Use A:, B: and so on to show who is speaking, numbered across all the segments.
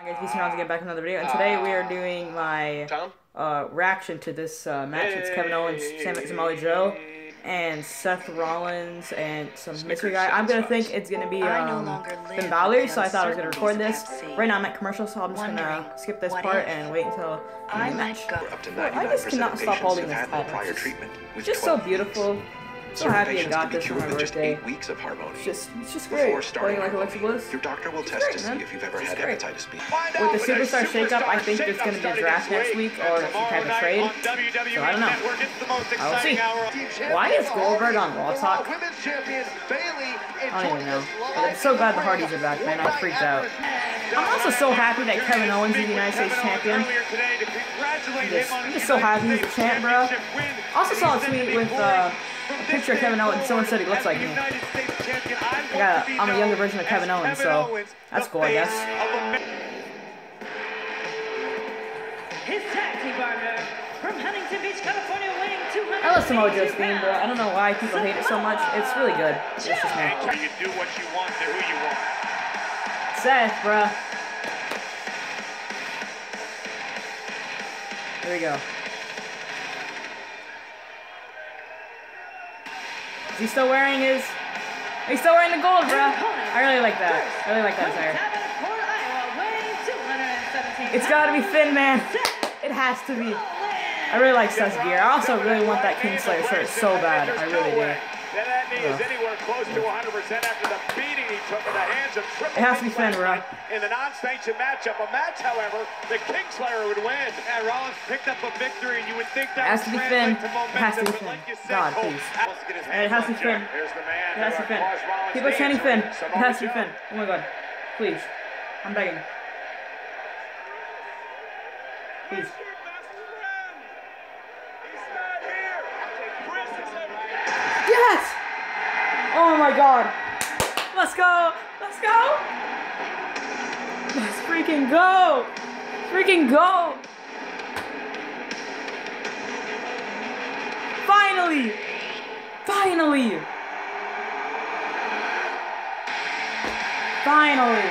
A: Hi guys, DC Rounds again back with another video, and today we are doing my uh, reaction to this uh, match. It's Kevin Owens, Sam Samoa Joe, and Seth Rollins, and some mystery guy. I'm gonna think it's gonna be um, Finn Balor, so I thought I was gonna record this. Right now I'm at commercial, so I'm just gonna skip this part and wait until the
B: I
A: match.
C: Up to
A: I just cannot stop holding this
C: had
A: title. It's Just so beautiful. So
C: Certain
A: happy I
C: patients
A: got
C: can be
A: this
C: cured in just
A: birthday.
C: eight weeks of harmony.
A: It's just, it's just great.
C: Before starting
A: Playing like Alexa
C: harmony,
A: Bliss.
C: your doctor will
A: It's
C: test
A: great,
C: to see
A: man.
C: if you've ever
A: It's
C: had
A: great.
C: hepatitis B.
A: With the Superstar Shakeup, I think there's going to be a draft next week or some type of trade. So I don't know. I will see. Why is Goldberg on Raw Talk? I don't even know. But I'm so glad the Hardys are back, man. I freaked out. I'm also so happy that Kevin Owens is the United States champion. I'm just, I'm just so happy he's the champ, bro. Also saw a tweet with uh, a picture of Kevin Owens. Someone said he looks like me. I got a, I'm a younger version of Kevin Owens, so that's cool, I guess.
D: His tag team partner from Huntington Beach, California, weighing 200.
A: I love Samoa Joe's theme, but I don't know why people hate it so much. It's really good. It's just me.
E: You do what you want to who you want.
A: Seth, bruh. There we go. Is he still wearing his... He's still wearing the gold, bruh. I really like that. I really like that attire. It's gotta be Finn, man. It has to be. I really like Seth's gear. I also really want that Kingslayer shirt so bad. I really do.
E: That that knee is anywhere close to 100% after the beating he took at the hands of Triple
A: It has to be
E: H
A: Finn,
E: last night In the non-sanctioned matchup, a match, however, the Kingslayer would win. And Rollins picked up a victory, and you would think that
A: It has to be
E: translate
A: Finn.
E: to
A: It has to be
E: momentum, but
A: Finn.
E: like you said,
A: God,
E: Cole,
A: please.
E: to get his
A: And it has to be
E: hands
A: Finn.
E: on Jack. Here's the man
A: It has to
E: who
A: be Finn.
E: caused Rollins
A: People
E: to
A: chanting Finn. It has to be
E: Samoa
A: Finn. Oh my god. Please. I'm begging. Please. Yes! Oh my god. Let's go! Let's go! Let's freaking go! Freaking go! Finally! Finally! Finally!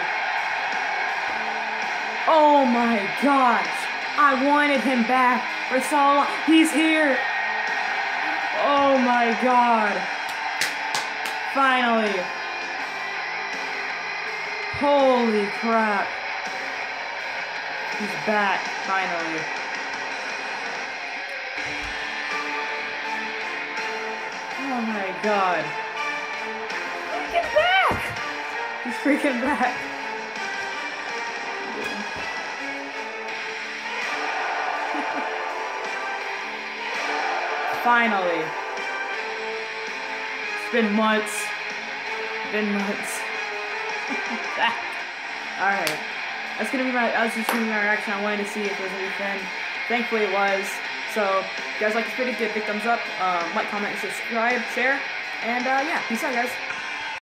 A: Oh my gosh! I wanted him back for so long. He's here! Oh my god! Finally! Holy crap! He's back, finally. Oh my god. Freaking back! He's freaking back. Finally. It's been months. Been months. Alright. That's gonna be my that's just gonna be my reaction. I wanted to see if it was be Thankfully it was. So if you guys like this video, give a big thumbs up, um, like, comment, and subscribe, share. And uh, yeah, peace out guys.